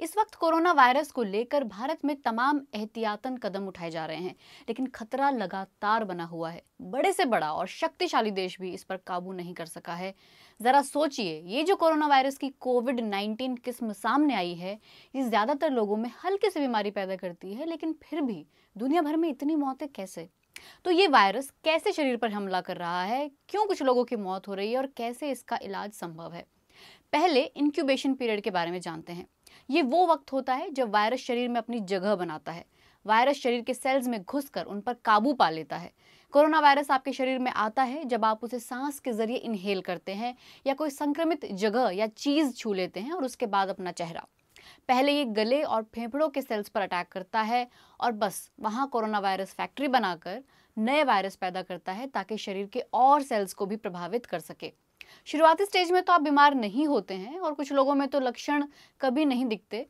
इस वक्त corona virus को लेकर भारत में तमाम एहतियातन कदम उठाए जा रहे हैं, लेकिन खतरा लगातार बना हुआ है। बड़े से बड़ा और शक्तिशाली देश भी इस पर काबू नहीं कर सका है। जरा सोचिए, ये जो कोरोना वायरस की कोविड 19 किस्म सामने आई है, ये ज़्यादातर लोगों में हल्के से बीमारी पैदा करती है, लेकिन फिर भी दुनिया भर में इतनी मौतें कैसे? तो ये वायरस कैसे शरीर पर हमला कर रहा है? क्यों कुछ लोगों की मौत हो रही है और कैसे इसका इलाज संभव है? पहले इंक्यूबेशन पीरियड के बारे में जानते हैं। ये वो वक्त होता है जब वायरस शरीर में अपनी जगह बनाता है। वायरस शरीर के सेल्स में घुसकर उन पर काबू पा लेता है। कोरोना वायरस आपके शरीर में आता है जब आप उसे सांस के ज़रिए इनहेल करते हैं या कोई संक्रमित जगह या चीज़ छू लेते हैं और उसके बाद अपना चेहरा। पहले ये गले और फेफड़ों के सेल्स पर अटैक करता है और बस वहाँ कोरोना वायरस फैक्ट्री बनाकर नए वायरस पैदा करता है ताकि शरीर के और सेल्स को भी प्रभावित कर सके। शुरुआती स्टेज में तो आप बीमार नहीं होते हैं और कुछ लोगों में तो लक्षण कभी नहीं दिखते।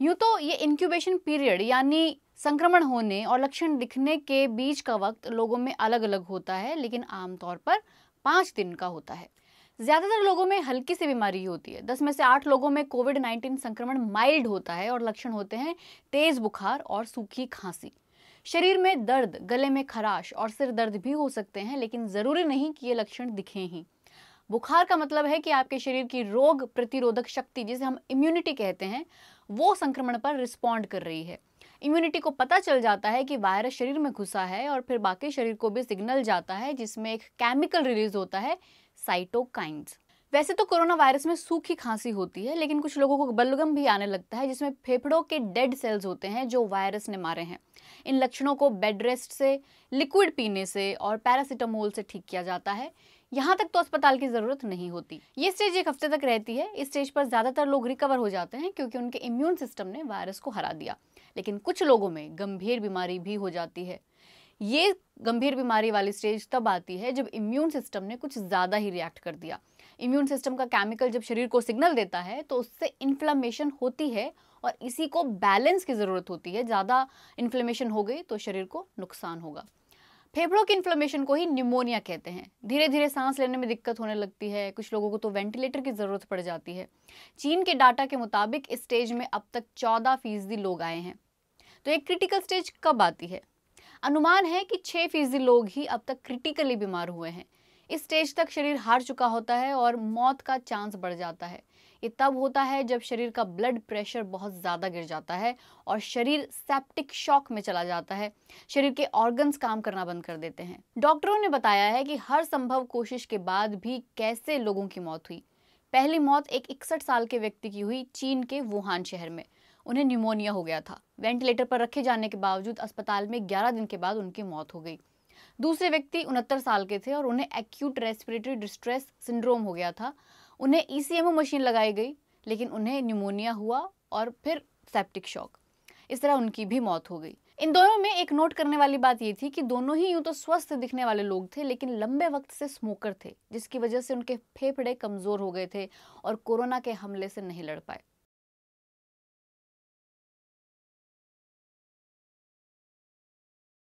यूँ तो ये इंक्यूबेशन पीरियड यानी संक्रमण होने और लक्षण दिखने के बीच का वक्त लोगों में अलग अलग होता है, लेकिन आमतौर पर पाँच दिन का होता है। ज़्यादातर लोगों में हल्की सी बीमारी होती है। दस में से आठ लोगों में कोविड नाइन्टीन संक्रमण माइल्ड होता है और लक्षण होते हैं तेज बुखार और सूखी खांसी। शरीर में दर्द, गले में खराश और सिर दर्द भी हो सकते हैं, लेकिन ज़रूरी नहीं कि ये लक्षण दिखें ही। बुखार का मतलब है कि आपके शरीर की रोग प्रतिरोधक शक्ति, जिसे हम इम्यूनिटी कहते हैं, वो संक्रमण पर रिस्पॉन्ड कर रही है। इम्यूनिटी को पता चल जाता है कि वायरस शरीर में घुसा है और फिर बाकी शरीर को भी सिग्नल जाता है, जिसमें एक केमिकल रिलीज़ होता है साइटोकाइंस वैसे तो कोरोना वायरस में सूखी खांसी होती है, लेकिन कुछ लोगों को बलगम भी आने लगता है, जिसमें फेफड़ों के डेड सेल्स होते हैं जो वायरस ने मारे हैं। इन लक्षणों को बेड रेस्ट से, लिक्विड पीने से और पैरासीटामोल से ठीक किया जाता है। यहाँ तक तो अस्पताल की ज़रूरत नहीं होती। ये स्टेज एक हफ़्ते तक रहती है। इस स्टेज पर ज़्यादातर लोग रिकवर हो जाते हैं क्योंकि उनके इम्यून सिस्टम ने वायरस को हरा दिया। लेकिन कुछ लोगों में गंभीर बीमारी भी हो जाती है। ये गंभीर बीमारी वाली स्टेज तब आती है जब इम्यून सिस्टम ने कुछ ज़्यादा ही रिएक्ट कर दिया। इम्यून सिस्टम का केमिकल जब शरीर को सिग्नल देता है तो उससे इन्फ्लामेशन होती है और इसी को बैलेंस की ज़रूरत होती है। ज़्यादा इन्फ्लेमेशन हो गई तो शरीर को नुकसान होगा। फेफड़ों की इन्फ्लेमेशन को ही निमोनिया कहते हैं। धीरे धीरे सांस लेने में दिक्कत होने लगती है, कुछ लोगों को तो वेंटिलेटर की ज़रूरत पड़ जाती है। चीन के डाटा के मुताबिक इस स्टेज में अब तक चौदह फ़ीसदी लोग आए हैं। तो एक क्रिटिकल स्टेज कब आती है? अनुमान है कि छः फ़ीसदी लोग ही अब तक क्रिटिकली बीमार हुए हैं। इस स्टेज तक शरीर हार चुका होता है और मौत का चांस बढ़ जाता है। ये तब होता है जब शरीर का ब्लड प्रेशर बहुत ज़्यादा गिर जाता है और शरीर सेप्टिक शॉक में चला जाता है। शरीर के ऑर्गन्स काम करना बंद कर देते हैं। डॉक्टरों ने बताया है कि हर संभव कोशिश के बाद भी कैसे लोगों की मौत हुई। पहली मौत एक इकसठ साल के व्यक्ति की हुई चीन के वुहान शहर में। उन्हें न्यूमोनिया हो गया था। वेंटिलेटर पर रखे जाने के बावजूद अस्पताल में 11 दिन के बाद उनकी मौत हो गई। दूसरे व्यक्ति उनहत्तर साल के थे और उन्हें एक्यूट रेस्पिरेटरी डिस्ट्रेस सिंड्रोम हो गया था। उन्हें ईसीएमओ मशीन लगाई गई, लेकिन उन्हें न्यूमोनिया हुआ और फिर सेप्टिक शॉक इस तरह उनकी भी मौत हो गई। इन दोनों में एक नोट करने वाली बात ये थी कि दोनों ही यूँ तो स्वस्थ दिखने वाले लोग थे, लेकिन लंबे वक्त से स्मोकर थे, जिसकी वजह से उनके फेफड़े कमज़ोर हो गए थे और कोरोना के हमले से नहीं लड़ पाए।